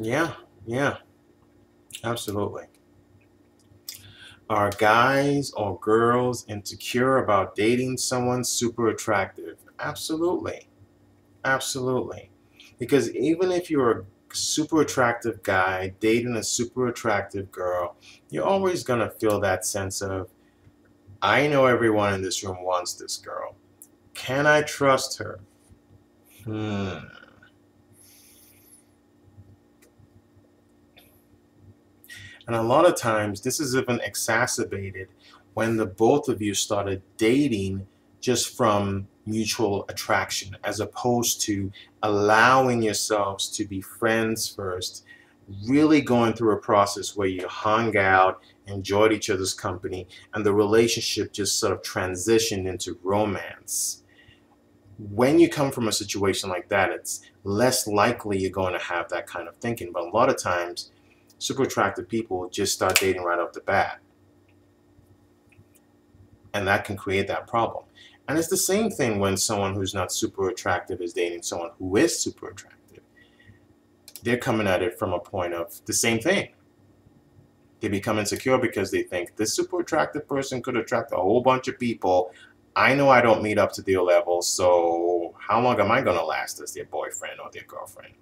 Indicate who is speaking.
Speaker 1: Yeah, yeah, absolutely. Are guys or girls insecure about dating someone super attractive? Absolutely. Absolutely. Because even if you're a super attractive guy dating a super attractive girl, you're always going to feel that sense of, I know everyone in this room wants this girl. Can I trust her? Hmm. And a lot of times, this is even exacerbated when the both of you started dating just from mutual attraction, as opposed to allowing yourselves to be friends first, really going through a process where you hung out, enjoyed each other's company, and the relationship just sort of transitioned into romance. When you come from a situation like that, it's less likely you're going to have that kind of thinking. But a lot of times, super attractive people just start dating right off the bat. And that can create that problem. And it's the same thing when someone who's not super attractive is dating someone who is super attractive. They're coming at it from a point of the same thing. They become insecure because they think this super attractive person could attract a whole bunch of people. I know I don't meet up to their level, so how long am I going to last as their boyfriend or their girlfriend?